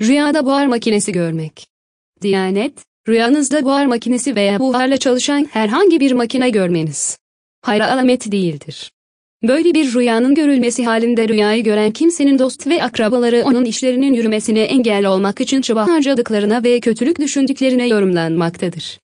Rüyada buhar makinesi görmek. Diyanet, rüyanızda buhar makinesi veya buharla çalışan herhangi bir makine görmeniz. Hayra alamet değildir. Böyle bir rüyanın görülmesi halinde rüyayı gören kimsenin dost ve akrabaları onun işlerinin yürümesine engel olmak için çaba harcadıklarına ve kötülük düşündüklerine yorumlanmaktadır.